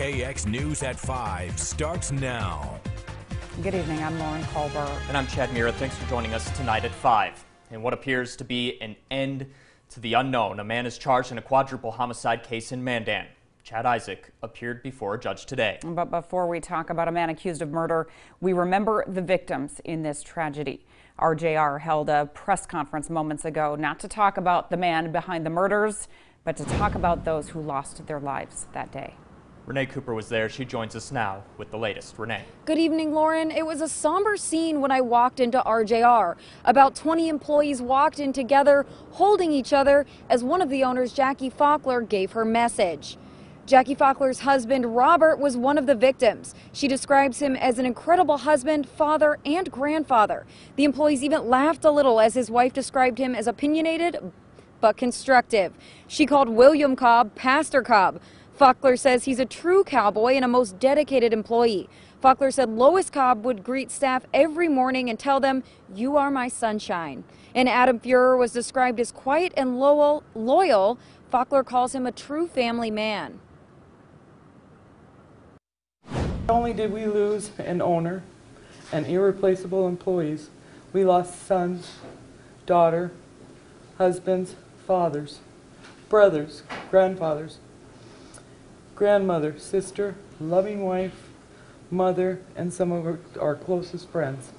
KX News at 5 starts now. Good evening. I'm Lauren Colbert. And I'm Chad Mira. Thanks for joining us tonight at 5. In what appears to be an end to the unknown, a man is charged in a quadruple homicide case in Mandan. Chad Isaak appeared before a judge today. But before we talk about a man accused of murder, we remember the victims in this tragedy. RJR held a press conference moments ago not to talk about the man behind the murders, but to talk about those who lost their lives that day. Renee Cooper was there. She joins us now with the latest. Renee. Good evening, Lauren. It was a somber scene when I walked into RJR. About 20 employees walked in together, holding each other, as one of the owners, Jackie Fakler, gave her message. Jackie Fakler's husband, Robert, was one of the victims. She describes him as an incredible husband, father, and grandfather. The employees even laughed a little as his wife described him as opinionated but constructive. She called William Cobb Pastor Cobb. Fakler says he's a true cowboy and a most dedicated employee. Fakler said Lois Cobb would greet staff every morning and tell them, You are my sunshine. And Adam Fuehrer was described as quiet and loyal. loyal. Fakler calls him a true family man. Not only did we lose an owner and irreplaceable employees, we lost sons, daughter, husbands, fathers, brothers, grandfathers, grandmother, sister, loving wife, mother, and some of our, our closest friends.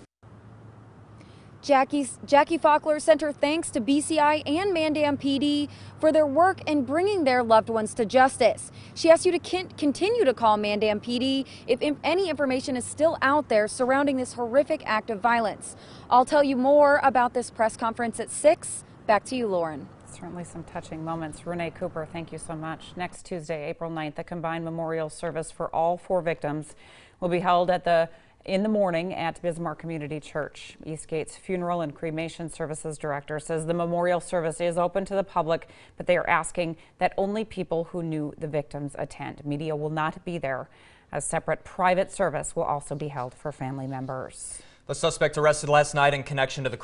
Jackie's, Jackie Fakler sent her thanks to BCI and Mandan PD for their work in bringing their loved ones to justice. She asked you to continue to call Mandan PD if any information is still out there surrounding this horrific act of violence. I'll tell you more about this press conference at 6. Back to you, Lauren. Certainly some touching moments. Renee Cooper, thank you so much. Next Tuesday, April 9th, the combined memorial service for all four victims will be held at the in the morning at Bismarck Community Church. Eastgate's funeral and cremation services director says the memorial service is open to the public, but they are asking that only people who knew the victims attend. Media will not be there. A separate private service will also be held for family members. The suspect arrested last night in connection to the